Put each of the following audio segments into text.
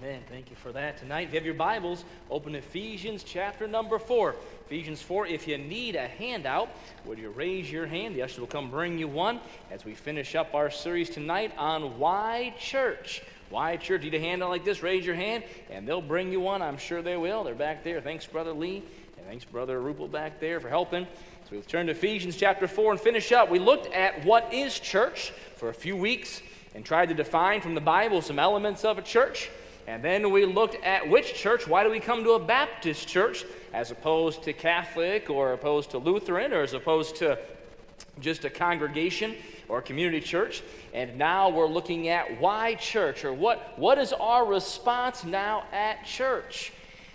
Amen. Thank you for that tonight. If you have your Bibles, open Ephesians chapter number 4. Ephesians 4. If you need a handout, would you raise your hand? The usher will come bring you one as we finish up our series tonight on why church. Why church? You need a handout like this? Raise your hand and they'll bring you one. I'm sure they will. They're back there. Thanks, Brother Lee. And thanks, Brother Rupel, back there for helping. So we'll turn to Ephesians chapter 4 and finish up. We looked at what is church for a few weeks and tried to define from the Bible some elements of a church. And then we looked at which church, why do we come to a Baptist church as opposed to Catholic or opposed to Lutheran or as opposed to just a congregation or a community church. And now we're looking at why church or what, what is our response now at church?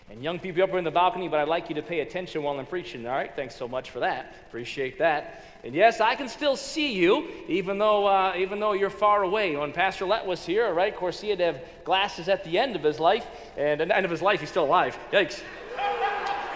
And young people up in the balcony, but I'd like you to pay attention while I'm preaching, all right? Thanks so much for that. Appreciate that. And yes, I can still see you, even though, uh, even though you're far away. When Pastor Let was here, right, of course, he had to have glasses at the end of his life, and at the end of his life, he's still alive. Yikes.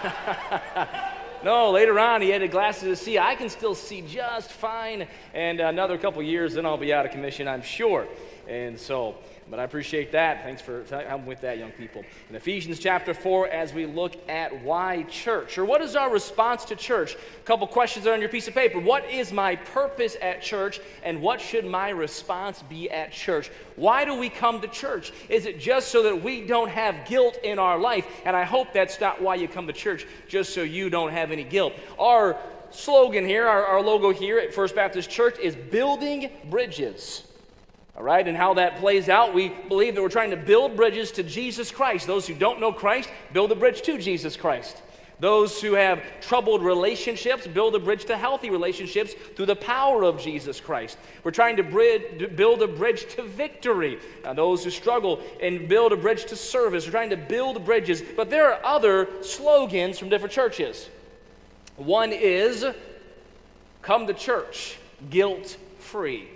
no, later on, he had glasses to see. I can still see just fine, and another couple years, then I'll be out of commission, I'm sure. And so, but I appreciate that. Thanks for helping with that, young people. In Ephesians chapter 4, as we look at why church, or what is our response to church? A couple questions are on your piece of paper. What is my purpose at church, and what should my response be at church? Why do we come to church? Is it just so that we don't have guilt in our life? And I hope that's not why you come to church, just so you don't have any guilt. Our slogan here, our, our logo here at First Baptist Church is building bridges. All right, and how that plays out, we believe that we're trying to build bridges to Jesus Christ. Those who don't know Christ, build a bridge to Jesus Christ. Those who have troubled relationships, build a bridge to healthy relationships through the power of Jesus Christ. We're trying to build a bridge to victory. Now, those who struggle and build a bridge to service. We're trying to build bridges. But there are other slogans from different churches. One is come to church guilt free.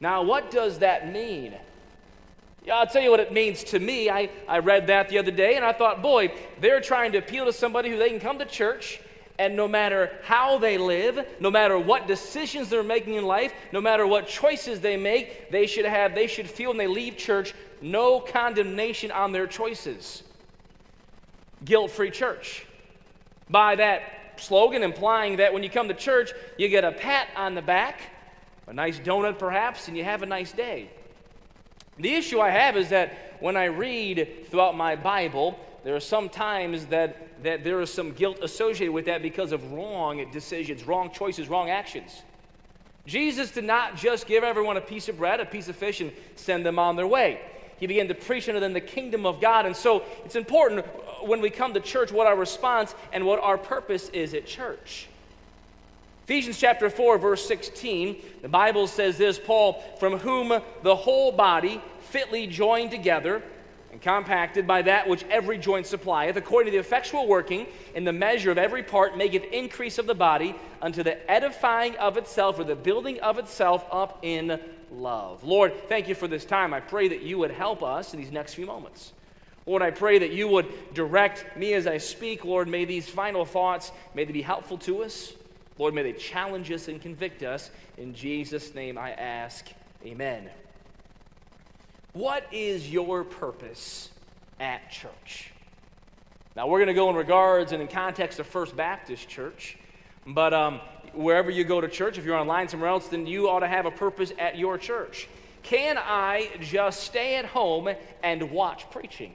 Now, what does that mean? Yeah, I'll tell you what it means to me. I, I read that the other day and I thought, boy, they're trying to appeal to somebody who they can come to church and no matter how they live, no matter what decisions they're making in life, no matter what choices they make, they should have, they should feel when they leave church no condemnation on their choices. Guilt free church. By that slogan, implying that when you come to church, you get a pat on the back a nice donut perhaps, and you have a nice day. The issue I have is that when I read throughout my Bible, there are some times that, that there is some guilt associated with that because of wrong decisions, wrong choices, wrong actions. Jesus did not just give everyone a piece of bread, a piece of fish, and send them on their way. He began to preach unto them the kingdom of God. And so it's important uh, when we come to church what our response and what our purpose is at church. Ephesians chapter 4, verse 16, the Bible says this Paul, from whom the whole body, fitly joined together and compacted by that which every joint supplieth, according to the effectual working in the measure of every part, maketh increase of the body unto the edifying of itself, or the building of itself up in love. Lord, thank you for this time. I pray that you would help us in these next few moments. Lord, I pray that you would direct me as I speak. Lord, may these final thoughts, may they be helpful to us. Lord, may they challenge us and convict us. In Jesus' name I ask, amen. What is your purpose at church? Now, we're going to go in regards and in context of First Baptist Church, but um, wherever you go to church, if you're online somewhere else, then you ought to have a purpose at your church. Can I just stay at home and watch preaching?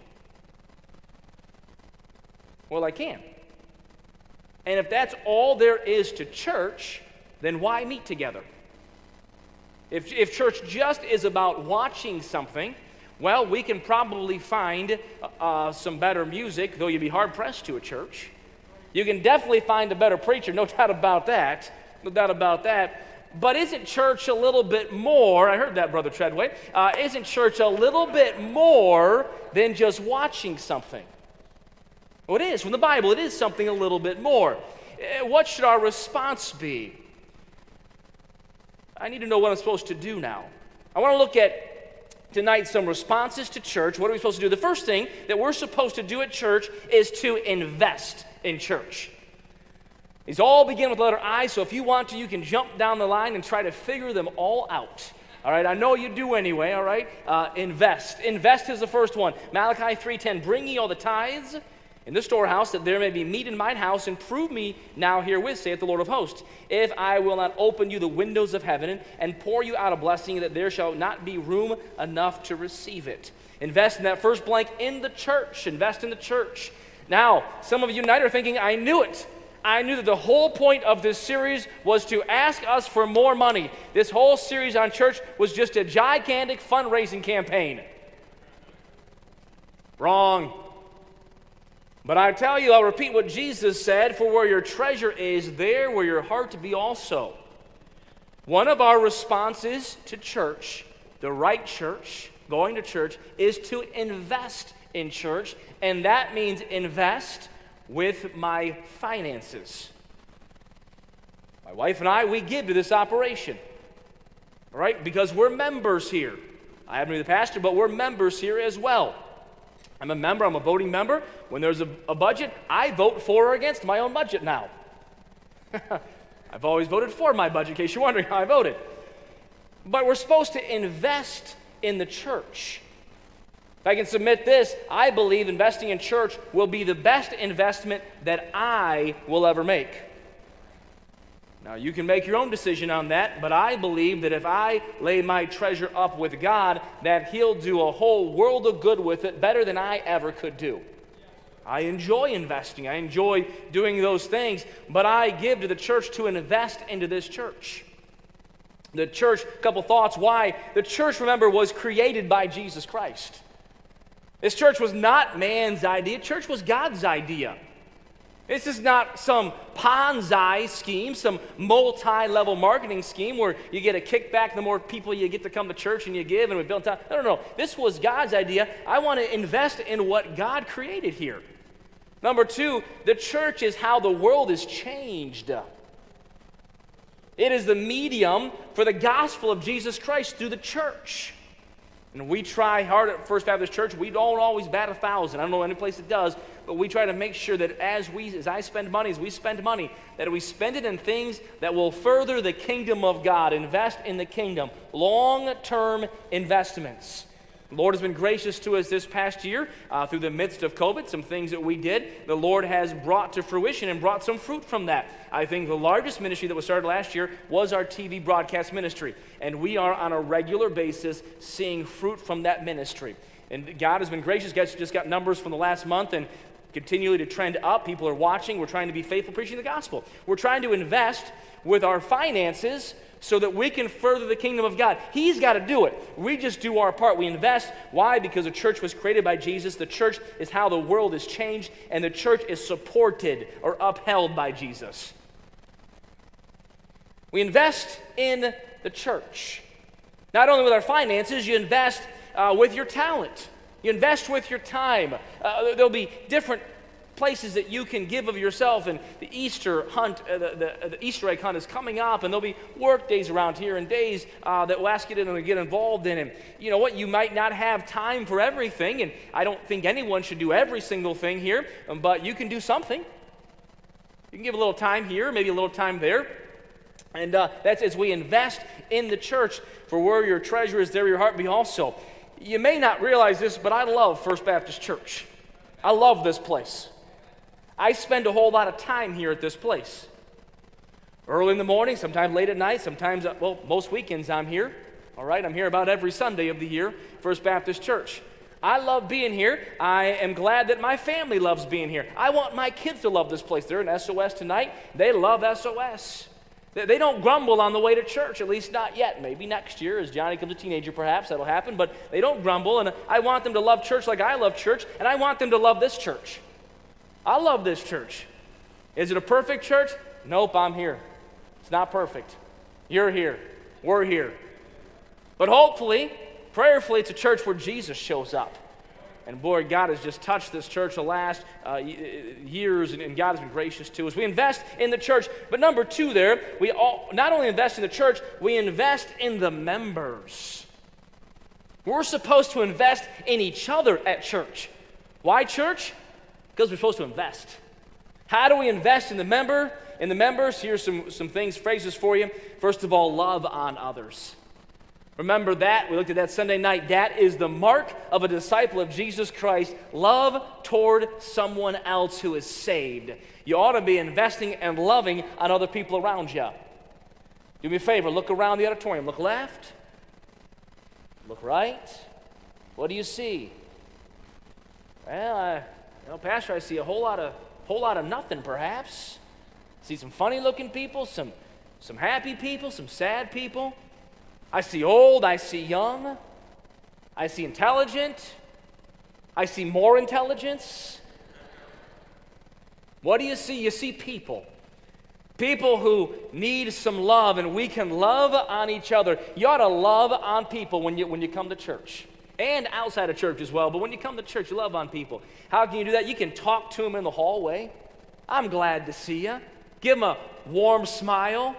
Well, I can. And if that's all there is to church, then why meet together? If, if church just is about watching something, well, we can probably find uh, some better music, though you'd be hard pressed to a church. You can definitely find a better preacher, no doubt about that. No doubt about that. But isn't church a little bit more? I heard that, Brother Treadway. Uh, isn't church a little bit more than just watching something? Well, it is. From the Bible, it is something a little bit more. Eh, what should our response be? I need to know what I'm supposed to do now. I want to look at tonight some responses to church. What are we supposed to do? The first thing that we're supposed to do at church is to invest in church. These all begin with the letter I, so if you want to, you can jump down the line and try to figure them all out. All right, I know you do anyway, all right? Uh, invest. Invest is the first one. Malachi 3.10, bring ye all the tithes in the storehouse, that there may be meat in mine house, and prove me now herewith, saith the Lord of hosts, if I will not open you the windows of heaven and pour you out a blessing, that there shall not be room enough to receive it. Invest in that first blank in the church. Invest in the church. Now, some of you tonight are thinking, I knew it. I knew that the whole point of this series was to ask us for more money. This whole series on church was just a gigantic fundraising campaign. Wrong. But I tell you, I'll repeat what Jesus said for where your treasure is, there will your heart be also. One of our responses to church, the right church, going to church, is to invest in church, and that means invest with my finances. My wife and I, we give to this operation, all right, because we're members here. I happen to be the pastor, but we're members here as well. I'm a member, I'm a voting member. When there's a, a budget, I vote for or against my own budget now. I've always voted for my budget, in case you're wondering how I voted. But we're supposed to invest in the church. If I can submit this, I believe investing in church will be the best investment that I will ever make. Now, you can make your own decision on that, but I believe that if I lay my treasure up with God, that He'll do a whole world of good with it better than I ever could do. I enjoy investing, I enjoy doing those things, but I give to the church to invest into this church. The church, a couple thoughts why. The church, remember, was created by Jesus Christ. This church was not man's idea, church was God's idea. This is not some Ponzi scheme, some multi level marketing scheme where you get a kickback the more people you get to come to church and you give and we build time. No, no, no. This was God's idea. I want to invest in what God created here. Number two, the church is how the world is changed. It is the medium for the gospel of Jesus Christ through the church. And we try hard at First Baptist Church. We don't always bat a thousand. I don't know any place that does, but we try to make sure that as we, as I spend money, as we spend money, that we spend it in things that will further the kingdom of God. Invest in the kingdom. Long-term investments. The Lord has been gracious to us this past year uh, through the midst of COVID. Some things that we did, the Lord has brought to fruition and brought some fruit from that. I think the largest ministry that was started last year was our TV broadcast ministry. And we are on a regular basis seeing fruit from that ministry. And God has been gracious. Guys just got numbers from the last month and continually to trend up. People are watching. We're trying to be faithful preaching the gospel. We're trying to invest with our finances so that we can further the kingdom of God. He's got to do it. We just do our part. We invest. Why? Because the church was created by Jesus. The church is how the world is changed, and the church is supported or upheld by Jesus. We invest in the church. Not only with our finances, you invest uh, with your talent. You invest with your time. Uh, there'll be different places that you can give of yourself. And the Easter hunt, uh, the, the, the, Easter egg hunt is coming up, and there'll be work days around here and days uh, that will ask you to get involved in. And you know what? You might not have time for everything, and I don't think anyone should do every single thing here, um, but you can do something. You can give a little time here, maybe a little time there. And uh, that's as we invest in the church, for where your treasure is, there your heart be also. You may not realize this, but I love First Baptist Church. I love this place. I spend a whole lot of time here at this place. Early in the morning, sometimes late at night, sometimes, uh, well, most weekends I'm here. All right, I'm here about every Sunday of the year, First Baptist Church. I love being here. I am glad that my family loves being here. I want my kids to love this place. They're in SOS tonight. They love SOS. They don't grumble on the way to church, at least not yet. Maybe next year, as Johnny becomes a teenager, perhaps that'll happen, but they don't grumble. And I want them to love church like I love church, and I want them to love this church. I love this church. Is it a perfect church? Nope, I'm here. It's not perfect. You're here. We're here. But hopefully, prayerfully, it's a church where Jesus shows up. And boy, God has just touched this church the last uh, years, and, and, God has been gracious to us. We invest in the church. But number two, there, we all, not only invest in the church, we invest in the members. We're supposed to invest in each other at church. Why church? Because we're supposed to invest. How do we invest in the member? In the members, here's some, some things, phrases for you. First of all, love on others. Remember that? We looked at that Sunday night. That is the mark of a disciple of Jesus Christ love toward someone else who is saved. You ought to be investing and loving on other people around you. Do me a favor look around the auditorium. Look left, look right. What do you see? Well, I, you know, Pastor, I see a whole lot of, whole lot of nothing, perhaps. See some funny looking people, some, some happy people, some sad people. I see old, I see young, I see intelligent, I see more intelligence. What do you see? You see people. People who need some love, and we can love on each other. You ought to love on people when you, when you come to church and outside of church as well. But when you come to church, you love on people. How can you do that? You can talk to them in the hallway. I'm glad to see you. Give them a warm smile.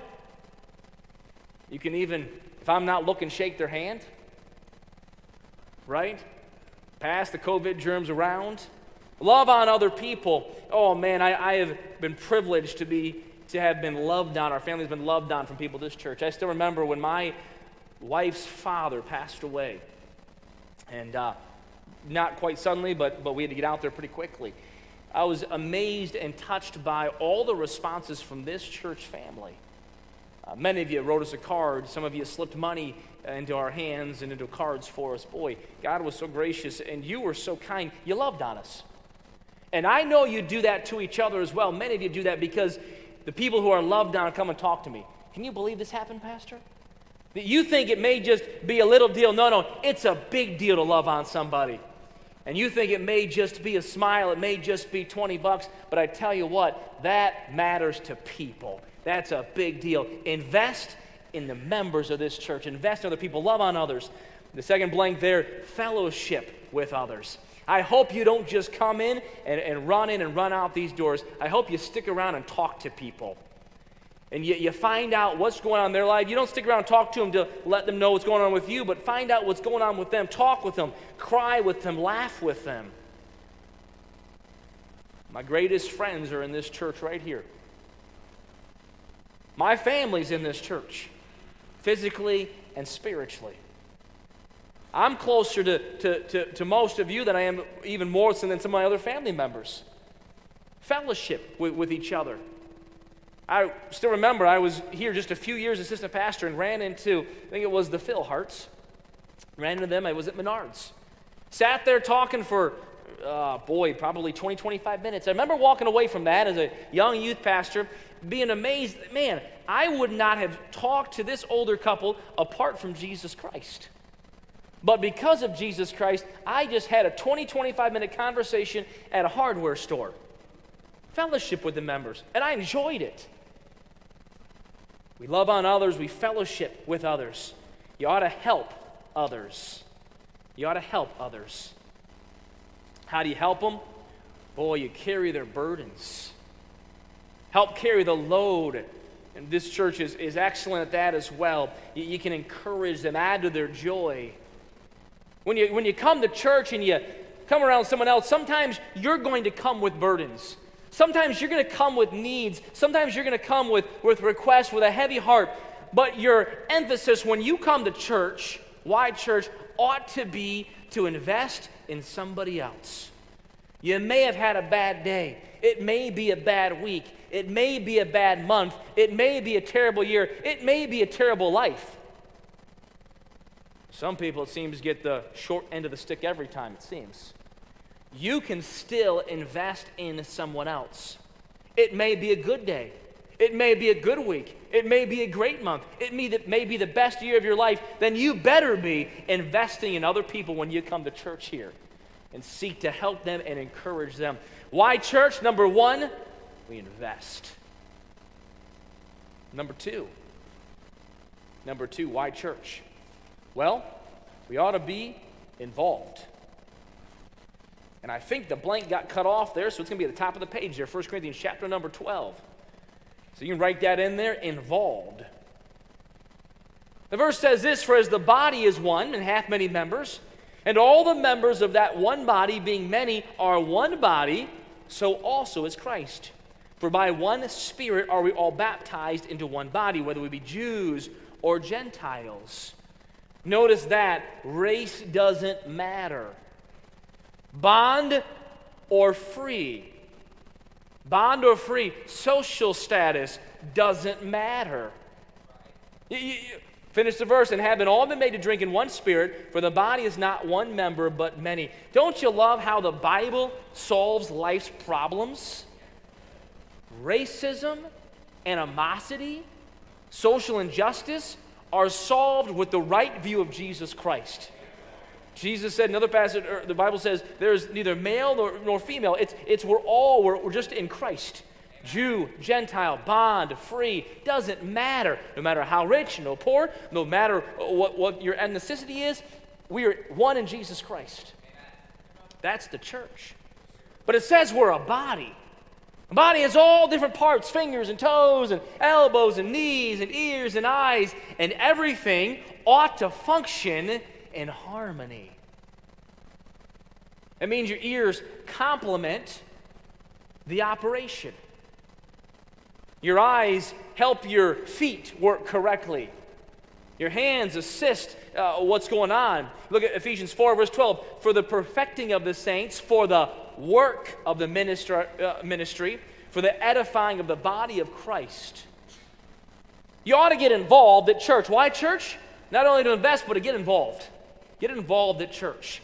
You can even if I'm not looking, shake their hand. Right? Pass the COVID germs around. Love on other people. Oh man, I, I have been privileged to be to have been loved on. Our family's been loved on from people this church. I still remember when my wife's father passed away, and uh, not quite suddenly, but but we had to get out there pretty quickly. I was amazed and touched by all the responses from this church family. Uh, many of you wrote us a card. Some of you slipped money into our hands and into cards for us. Boy, God was so gracious, and you were so kind. You loved on us. And I know you do that to each other as well. Many of you do that because the people who are loved on come and talk to me. Can you believe this happened, Pastor? That you think it may just be a little deal. No, no, it's a big deal to love on somebody. And you think it may just be a smile, it may just be 20 bucks, but I tell you what, that matters to people. That's a big deal. Invest in the members of this church, invest in other people, love on others. The second blank there, fellowship with others. I hope you don't just come in and, and run in and run out these doors. I hope you stick around and talk to people. And you, you find out what's going on in their life. You don't stick around and talk to them to let them know what's going on with you, but find out what's going on with them. Talk with them, cry with them, laugh with them. My greatest friends are in this church right here. My family's in this church, physically and spiritually. I'm closer to, to, to, to, most of you than I am even more so than some of my other family members. Fellowship with, with each other. I still remember I was here just a few years assistant pastor and ran into, I think it was the Phil Harts. Ran into them, I was at Menards. Sat there talking for, uh, boy, probably 20, 25 minutes. I remember walking away from that as a young youth pastor being amazed, man, I would not have talked to this older couple apart from Jesus Christ. But because of Jesus Christ, I just had a 20, 25 minute conversation at a hardware store. Fellowship with the members, and I enjoyed it. We love on others, we fellowship with others. You ought to help others. You ought to help others. How do you help them? Boy, you carry their burdens help carry the load. And this church is, is excellent at that as well. You, you can encourage them, add to their joy. When you, when you come to church and you come around someone else, sometimes you're going to come with burdens. Sometimes you're going to come with needs. Sometimes you're going to come with, with requests with a heavy heart. But your emphasis when you come to church, why church, ought to be to invest in somebody else. You may have had a bad day. It may be a bad week. It may be a bad month. It may be a terrible year. It may be a terrible life. Some people, it seems, get the short end of the stick every time, it seems. You can still invest in someone else. It may be a good day. It may be a good week. It may be a great month. It may, may be the best year of your life. Then you better be investing in other people when you come to church here and seek to help them and encourage them. Why church? Number one, we invest. Number two, number two, why church? Well, we ought to be involved. And I think the blank got cut off there, so it's going to be at the top of the page there, 1 Corinthians chapter number 12. So you can write that in there, involved. The verse says this For as the body is one and hath many members, and all the members of that one body, being many, are one body, so also is Christ. For by one Spirit are we all baptized into one body, whether we be Jews or Gentiles. Notice that race doesn't matter. Bond or free. Bond or free, social status doesn't matter. You, you, finish the verse, and having all been made to drink in one spirit, for the body is not one member, but many. Don't you love how the Bible solves life's problems? Racism, animosity, social injustice are solved with the right view of Jesus Christ. Jesus said, another passage, the Bible says, there's neither male nor, nor female. It's, it's we're all, we're, we're just in Christ. Jew, Gentile, bond, free, doesn't matter. No matter how rich, no poor, no matter what, what your ethnicity is, we are one in Jesus Christ. That's the church. But it says we're a body. A body has all different parts fingers and toes and elbows and knees and ears and eyes, and everything ought to function in harmony. It means your ears complement the operation. Your eyes help your feet work correctly. Your hands assist uh, what's going on. Look at Ephesians 4, verse 12. For the perfecting of the saints, for the work of the ministry, uh, ministry, for the edifying of the body of Christ. You ought to get involved at church. Why church? Not only to invest, but to get involved. Get involved at church.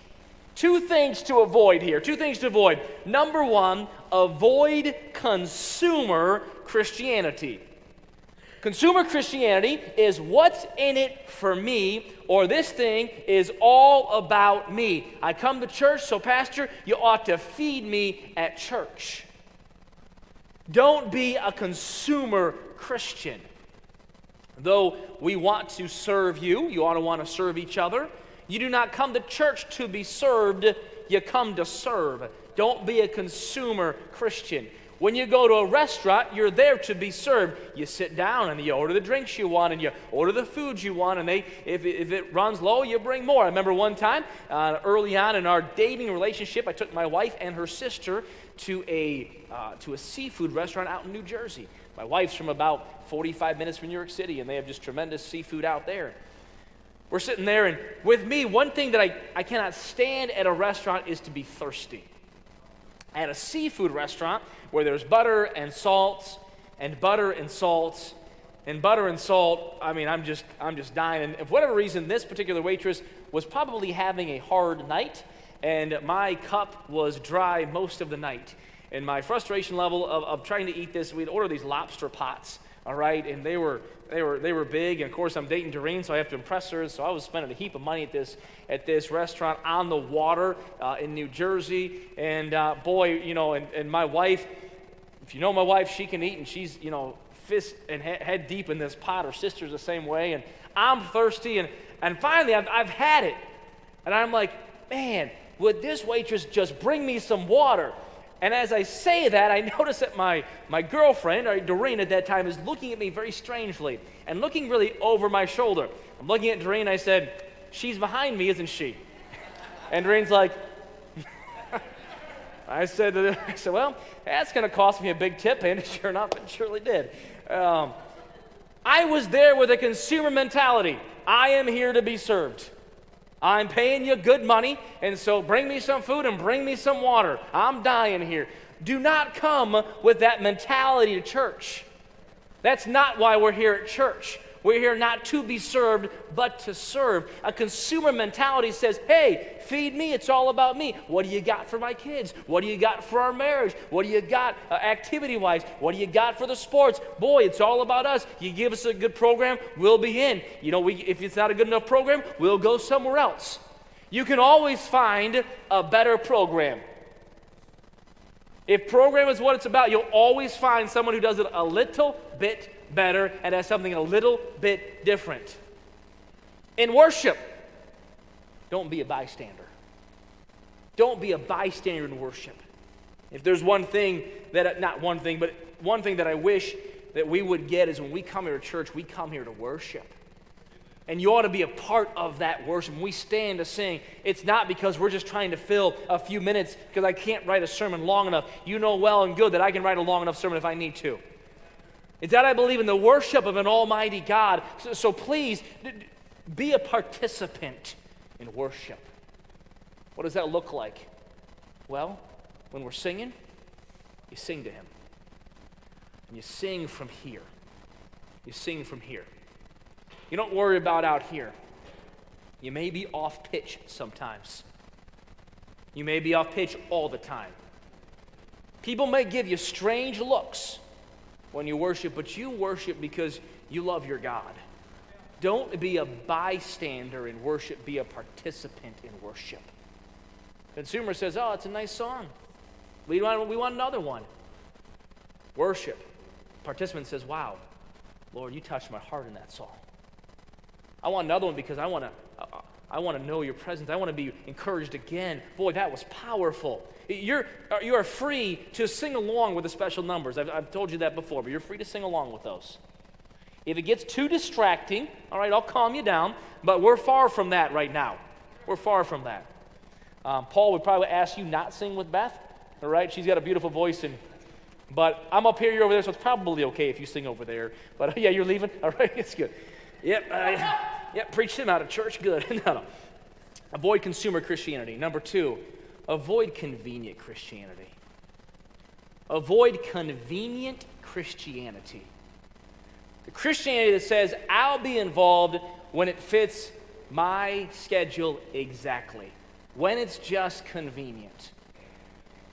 Two things to avoid here. Two things to avoid. Number one, avoid consumer Christianity. Consumer Christianity is what's in it for me, or this thing is all about me. I come to church, so, Pastor, you ought to feed me at church. Don't be a consumer Christian. Though we want to serve you, you ought to want to serve each other. You do not come to church to be served, you come to serve. Don't be a consumer Christian. When you go to a restaurant, you're there to be served. You sit down and you order the drinks you want and you order the foods you want, and they, if, if it runs low, you bring more. I remember one time uh, early on in our dating relationship, I took my wife and her sister to a, uh, to a seafood restaurant out in New Jersey. My wife's from about 45 minutes from New York City, and they have just tremendous seafood out there. We're sitting there, and with me, one thing that I, I cannot stand at a restaurant is to be thirsty. At a seafood restaurant where there's butter and salt and butter and salt and butter and salt, I mean, I'm just, I'm just dying. And for whatever reason, this particular waitress was probably having a hard night, and my cup was dry most of the night. And my frustration level of, of trying to eat this, we'd order these lobster pots all right? And they were they were they were big. And of course, I'm dating Doreen, so I have to impress her. So I was spending a heap of money at this at this restaurant on the water uh, in New Jersey. And uh, boy, you know, and, and my wife, if you know my wife, she can eat, and she's you know fist and he- head deep in this pot. Her sister's the same way, and I'm thirsty. And and finally, I've, I've had it, and I'm like, man, would this waitress just bring me some water? And as I say that, I notice that my, my girlfriend, or Doreen at that time, is looking at me very strangely and looking really over my shoulder. I'm looking at Doreen, I said, She's behind me, isn't she? And Doreen's like, I said, I said, Well, that's going to cost me a big tip, and sure enough, it surely did. Um, I was there with a consumer mentality. I am here to be served. I'm paying you good money, and so bring me some food and bring me some water. I'm dying here. Do not come with that mentality to church. That's not why we're here at church. We're here not to be served, but to serve. A consumer mentality says, hey, feed me, it's all about me. What do you got for my kids? What do you got for our marriage? What do you got uh, activity wise? What do you got for the sports? Boy, it's all about us. You give us a good program, we'll be in. You know, we, if it's not a good enough program, we'll go somewhere else. You can always find a better program. If program is what it's about, you'll always find someone who does it a little bit better and has something a little bit different. In worship, don't be a bystander. Don't be a bystander in worship. If there's one thing that, not one thing, but one thing that I wish that we would get is when we come here to church, we come here to worship. And you ought to be a part of that worship. When we stand to sing, it's not because we're just trying to fill a few minutes because I can't write a sermon long enough. You know well and good that I can write a long enough sermon if I need to. It's that I believe in the worship of an almighty God. So, so please, Be a participant in worship. What does that look like? Well, when we're singing, you sing to Him. And you sing from here. You sing from here. You don't worry about out here. You may be off pitch sometimes. You may be off pitch all the time. People may give you strange looks when you worship, but you worship because you love your God. Don't be a bystander in worship, be a participant in worship. Consumer says, Oh, it's a nice song. We want, we want another one. Worship. Participant says, Wow, Lord, you touched my heart in that song. I want another one because I want to. I want to know your presence. I want to be encouraged again. Boy, that was powerful. You're, you are free to sing along with the special numbers. I've, I've told you that before, but you're free to sing along with those. If it gets too distracting, all right, I'll calm you down, but we're far from that right now. We're far from that. Um, Paul would probably ask you not sing with Beth, all right? She's got a beautiful voice, and but I'm up here, you're over there, so it's probably okay if you sing over there. But yeah, you're leaving? All right, it's good. Yep, uh, yep, preach them out of church. Good. no, no. Avoid consumer Christianity. Number two, avoid convenient Christianity. Avoid convenient Christianity. The Christianity that says, I'll be involved when it fits my schedule exactly, when it's just convenient.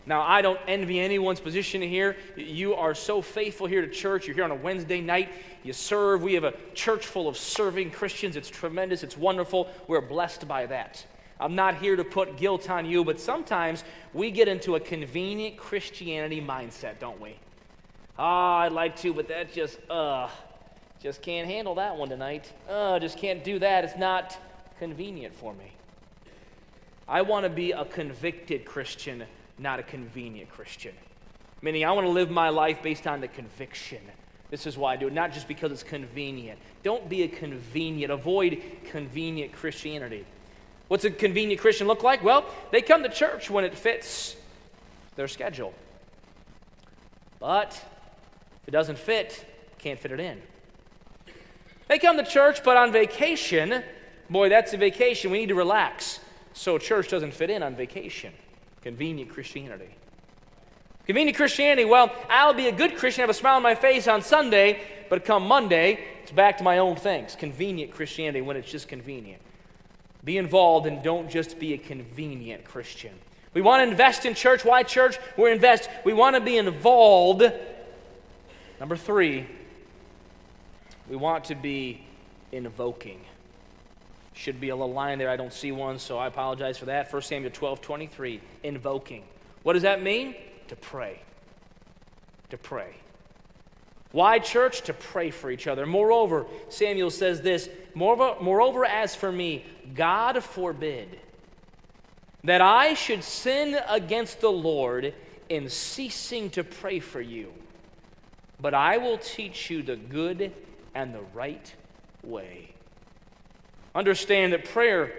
Now, I don't envy anyone's position here. You are so faithful here to church. You're here on a Wednesday night. You serve. We have a church full of serving Christians. It's tremendous. It's wonderful. We're blessed by that. I'm not here to put guilt on you, but sometimes we get into a convenient Christianity mindset, don't we? Ah, oh, I'd like to, but that just, uh, just can't handle that one tonight. Uh, just can't do that. It's not convenient for me. I want to be a convicted Christian not a convenient Christian. Meaning, I want to live my life based on the conviction. This is why I do it, not just because it's convenient. Don't be a convenient, avoid convenient Christianity. What's a convenient Christian look like? Well, they come to church when it fits their schedule. But if it doesn't fit, can't fit it in. They come to church, but on vacation, boy, that's a vacation. We need to relax. So church doesn't fit in on vacation. Convenient Christianity. Convenient Christianity, well, I'll be a good Christian, have a smile on my face on Sunday, but come Monday, it's back to my own things. Convenient Christianity when it's just convenient. Be involved and don't just be a convenient Christian. We want to invest in church. Why church? We invest. We want to be involved. Number three, we want to be invoking. Should be a little line there. I don't see one, so I apologize for that. 1 Samuel 12 23, invoking. What does that mean? To pray. To pray. Why, church? To pray for each other. Moreover, Samuel says this Moreover, moreover, as for me, God forbid that I should sin against the Lord in ceasing to pray for you, but I will teach you the good and the right way. Understand that prayer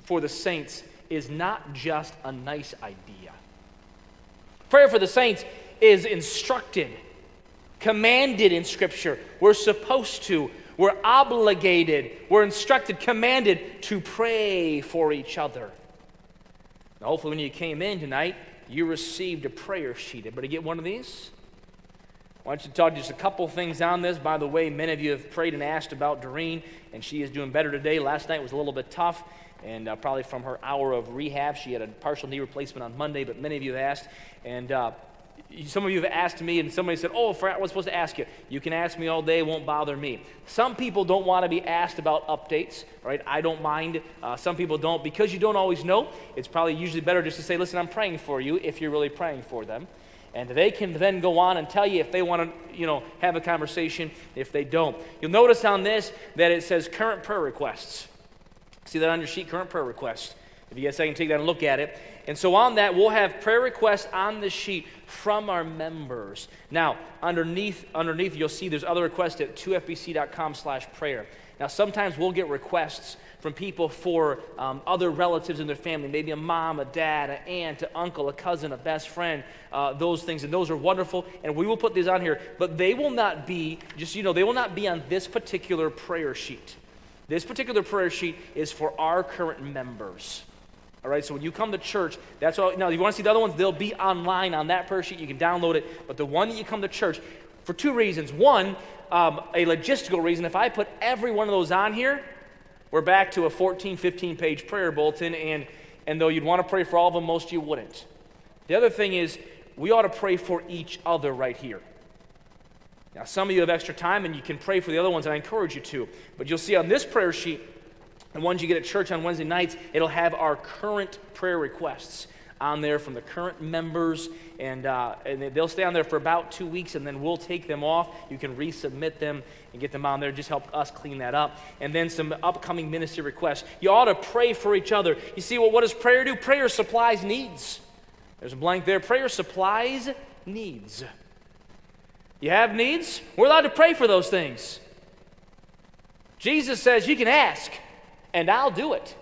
for the saints is not just a nice idea. Prayer for the saints is instructed, commanded in Scripture. We're supposed to, we're obligated, we're instructed, commanded to pray for each other. Now, hopefully, when you came in tonight, you received a prayer sheet. Everybody get one of these? I want you to talk just a couple things on this. By the way, many of you have prayed and asked about Doreen, and she is doing better today. Last night was a little bit tough, and uh, probably from her hour of rehab. She had a partial knee replacement on Monday, but many of you have asked. And uh, some of you have asked me, and somebody said, Oh, I was supposed to ask you. You can ask me all day, won't bother me. Some people don't want to be asked about updates, right? I don't mind. Uh, some people don't. Because you don't always know, it's probably usually better just to say, Listen, I'm praying for you if you're really praying for them. And they can then go on and tell you if they want to, you know, have a conversation, if they don't. You'll notice on this that it says current prayer requests. See that on your sheet, current prayer requests. If you guys a second, take that and look at it. And so on that, we'll have prayer requests on the sheet from our members. Now, underneath, underneath, you'll see there's other requests at 2fbc.com slash prayer. Now, sometimes we'll get requests from people for um, other relatives in their family, maybe a mom, a dad, an aunt, an uncle, a cousin, a best friend, uh, those things. And those are wonderful. And we will put these on here. But they will not be, just you know, they will not be on this particular prayer sheet. This particular prayer sheet is for our current members. All right, so when you come to church, that's all. Now, if you want to see the other ones, they'll be online on that prayer sheet. You can download it. But the one that you come to church, for two reasons. One, um, a logistical reason. If I put every one of those on here, we're back to a 14, 15 page prayer bulletin. And, and though you'd want to pray for all of them, most you wouldn't. The other thing is, we ought to pray for each other right here. Now, some of you have extra time and you can pray for the other ones, and I encourage you to. But you'll see on this prayer sheet, the ones you get at church on Wednesday nights, it'll have our current prayer requests on there from the current members, and, uh, and they'll stay on there for about two weeks, and then we'll take them off. You can resubmit them and get them on there. Just help us clean that up. And then some upcoming ministry requests. You ought to pray for each other. You see, well, what does prayer do? Prayer supplies needs. There's a blank there. Prayer supplies needs. You have needs? We're allowed to pray for those things. Jesus says you can ask and I'll do it.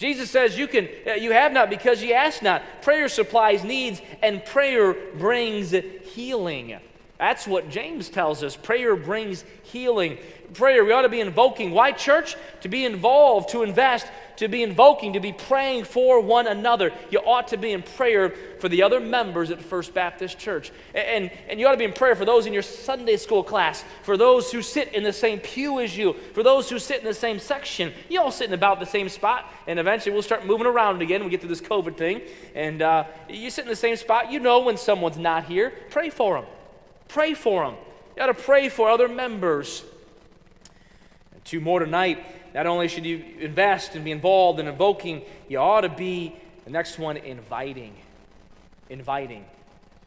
Jesus says you can uh, you have not because you ask not. Prayer supplies needs and prayer brings healing. That's what James tells us. Prayer brings healing. Prayer, we ought to be invoking. Why, church? To be involved, to invest, to be invoking, to be praying for one another. You ought to be in prayer for the other members at First Baptist Church. And, and you ought to be in prayer for those in your Sunday school class, for those who sit in the same pew as you, for those who sit in the same section. You all sit in about the same spot, and eventually we'll start moving around again. We get through this COVID thing. And uh, you sit in the same spot. You know when someone's not here. Pray for them. Pray for them. You ought to pray for other members. Two more tonight. Not only should you invest and be involved in invoking, you ought to be, the next one, inviting. Inviting.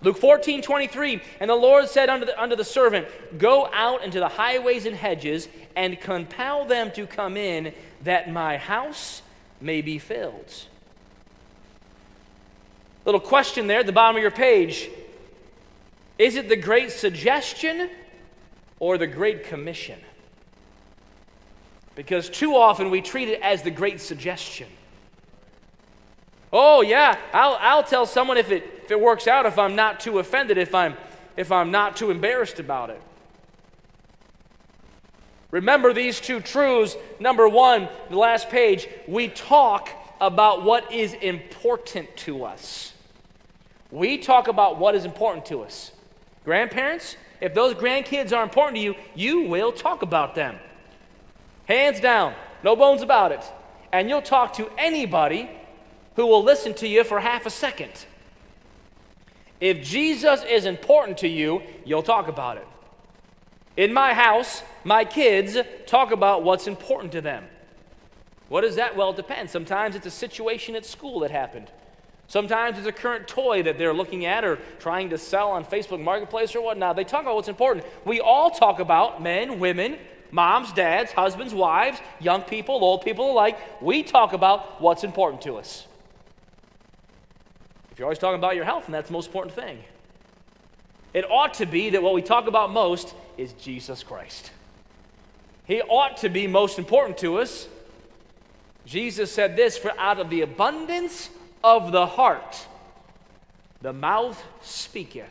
Luke 14, 23, and the Lord said unto the, unto the servant, Go out into the highways and hedges, and compel them to come in, that my house may be filled. Little question there at the bottom of your page. Is it the great suggestion or the great commission? Because too often we treat it as the great suggestion. Oh, yeah, I'll, I'll tell someone if it, if it works out, if I'm not too offended, if I'm, if I'm not too embarrassed about it. Remember these two truths. Number one, the last page, we talk about what is important to us. We talk about what is important to us. Grandparents, if those grandkids are important to you, you will talk about them. Hands down, no bones about it. And you'll talk to anybody who will listen to you for half a second. If Jesus is important to you, you'll talk about it. In my house, my kids talk about what's important to them. What is that? Well, it depends. Sometimes it's a situation at school that happened. Sometimes it's a current toy that they're looking at or trying to sell on Facebook Marketplace or whatnot. They talk about what's important. We all talk about men, women, moms, dads, husbands, wives, young people, old people alike. We talk about what's important to us. If you're always talking about your health, and that's the most important thing, it ought to be that what we talk about most is Jesus Christ. He ought to be most important to us. Jesus said this For out of the abundance of the heart, the mouth speaketh.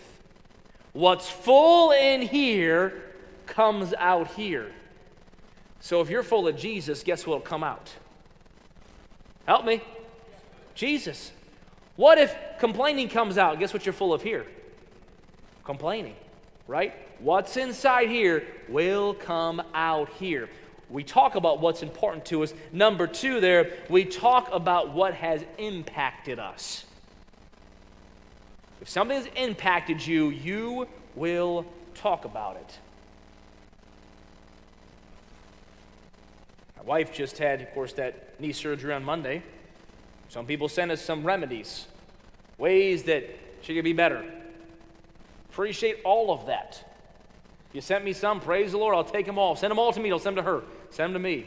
What's full in here comes out here. So if you're full of Jesus, guess what will come out? Help me. Jesus. What if complaining comes out? Guess what you're full of here? Complaining, right? What's inside here will come out here. We talk about what's important to us. Number two, there, we talk about what has impacted us. If something has impacted you, you will talk about it. My wife just had, of course, that knee surgery on Monday. Some people send us some remedies, ways that she could be better. Appreciate all of that. You sent me some, praise the Lord, I'll take them all. Send them all to me, I'll send them to her. Send them to me.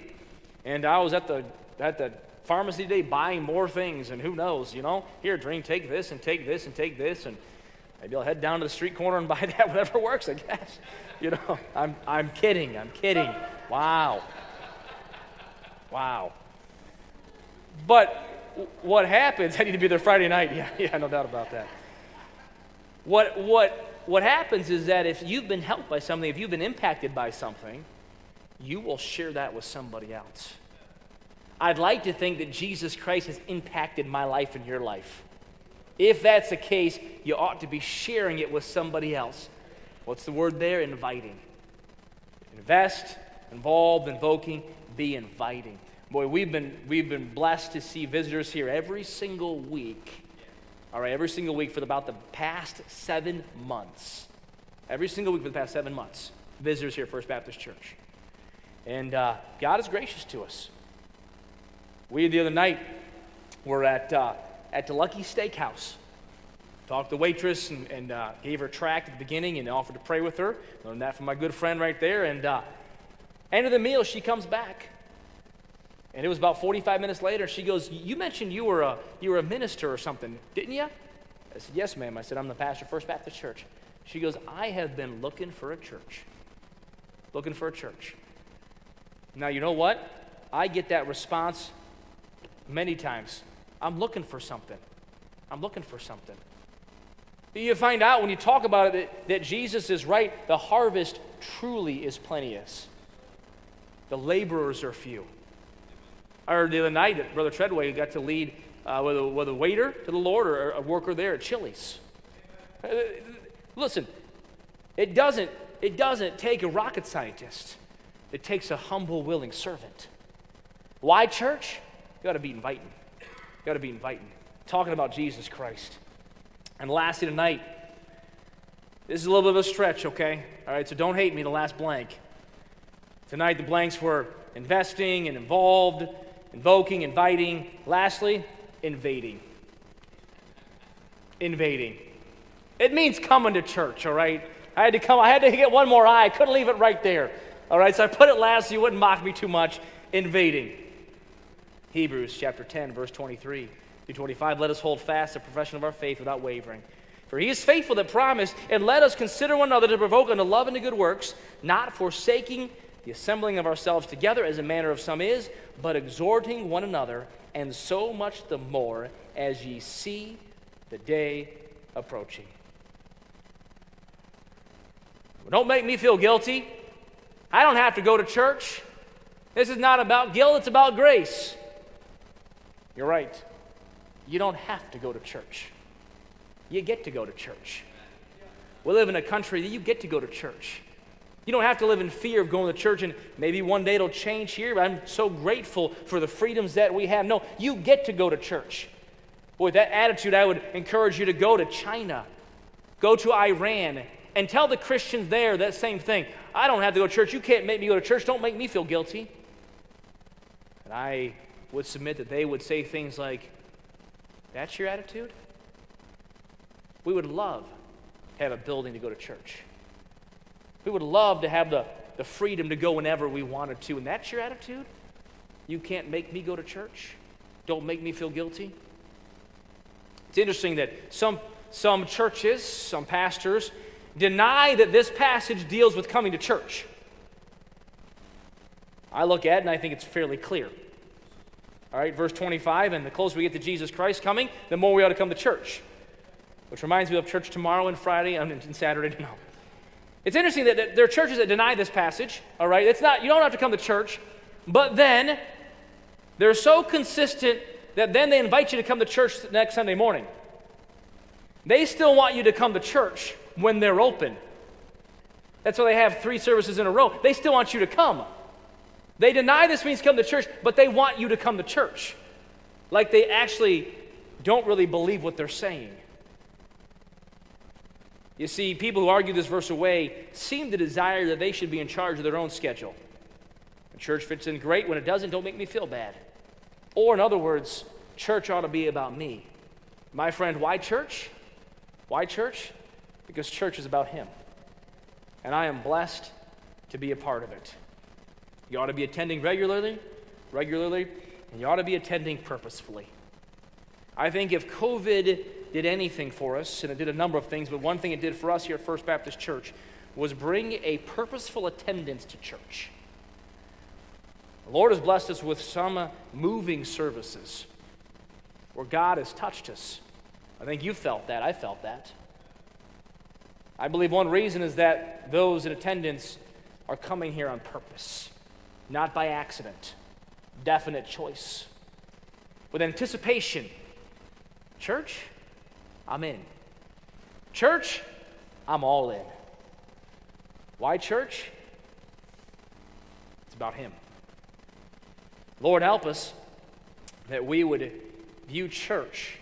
And I was at the at the pharmacy today buying more things, and who knows, you know? Here, drink, take this and take this and take this, and maybe I'll head down to the street corner and buy that, whatever works, I guess. You know, I'm I'm kidding, I'm kidding. Wow. Wow. But what happens, I need to be there Friday night. Yeah, yeah, no doubt about that. What, what, what happens is that if you've been helped by something, if you've been impacted by something, you will share that with somebody else. I'd like to think that Jesus Christ has impacted my life and your life. If that's the case, you ought to be sharing it with somebody else. What's the word there? Inviting. Invest, involved, invoking, be inviting. Boy, we've been, we've been blessed to see visitors here every single week. All right, every single week for about the past seven months. Every single week for the past seven months. Visitors here at First Baptist Church. And uh, God is gracious to us. We, the other night, were at, uh, at the Lucky Steakhouse. Talked to the waitress and, and uh, gave her a tract at the beginning and offered to pray with her. Learned that from my good friend right there. And uh, end of the meal, she comes back. And it was about 45 minutes later. She goes, You mentioned you were a, you were a minister or something, didn't you? I said, Yes, ma'am. I said, I'm the pastor First Baptist Church. She goes, I have been looking for a church. Looking for a church. Now, you know what? I get that response many times. I'm looking for something. I'm looking for something. You find out when you talk about it that, that Jesus is right. The harvest truly is plenteous, the laborers are few. I heard the other night that Brother Treadway got to lead uh, with, a, with a waiter to the Lord or a worker there at Chili's. Uh, listen, it doesn't, it doesn't take a rocket scientist. It takes a humble, willing servant. Why, church? You got to be inviting. You got to be inviting. Talking about Jesus Christ. And lastly, tonight, this is a little bit of a stretch, okay? All right, so don't hate me, the last blank. Tonight, the blanks were investing and involved, invoking, inviting. Lastly, invading. Invading. It means coming to church, all right? I had to come, I had to get one more eye. I couldn't leave it right there. All right, so I put it last so you wouldn't mock me too much. Invading. Hebrews chapter 10, verse 23 through 25. Let us hold fast the profession of our faith without wavering. For he is faithful that promised, and let us consider one another to provoke unto love and to good works, not forsaking the assembling of ourselves together as a manner of some is, but exhorting one another, and so much the more as ye see the day approaching. Don't make me feel guilty. I don't have to go to church. This is not about guilt, it's about grace. You're right. You don't have to go to church. You get to go to church. We live in a country that you get to go to church. You don't have to live in fear of going to church and maybe one day it'll change here, but I'm so grateful for the freedoms that we have. No, you get to go to church. With that attitude, I would encourage you to go to China, go to Iran, and tell the Christians there that same thing. I don't have to go to church. You can't make me go to church. Don't make me feel guilty. And I would submit that they would say things like, That's your attitude? We would love to have a building to go to church. We would love to have the, the freedom to go whenever we wanted to. And that's your attitude? You can't make me go to church? Don't make me feel guilty? It's interesting that some, some churches, some pastors, deny that this passage deals with coming to church. I look at it and I think it's fairly clear. All right, verse 25, and the closer we get to Jesus Christ coming, the more we ought to come to church. Which reminds me of church tomorrow and Friday and Saturday. No. It's interesting that, there are churches that deny this passage, all right? It's not, you don't have to come to church, but then they're so consistent that then they invite you to come to church next Sunday morning. They still want you to come to church when they're open. That's why they have three services in a row. They still want you to come. They deny this means come to church, but they want you to come to church. Like they actually don't really believe what they're saying. You see, people who argue this verse away seem to desire that they should be in charge of their own schedule. Church fits in great. When it doesn't, don't make me feel bad. Or, in other words, church ought to be about me. My friend, why church? Why church? Because church is about Him. And I am blessed to be a part of it. You ought to be attending regularly, regularly, and you ought to be attending purposefully. I think if COVID did anything for us, and it did a number of things, but one thing it did for us here at First Baptist Church was bring a purposeful attendance to church. The Lord has blessed us with some moving services where God has touched us. I think you felt that. I felt that. I believe one reason is that those in attendance are coming here on purpose. not by accident. Definite choice. With anticipation. Church, I'm in. Church, I'm all in. Why church? It's about Him. Lord, help us that we would view church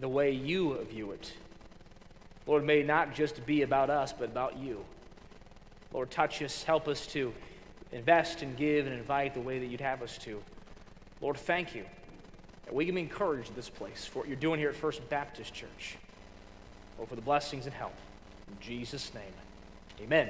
the way you view it. Lord, may it not just be about us, but about you. Lord, touch us, help us to invest and give and invite the way that you'd have us to. Lord, thank you that we can be encouraged in this place for what you're doing here at First Baptist Church. For the blessings and help. In Jesus' name, amen.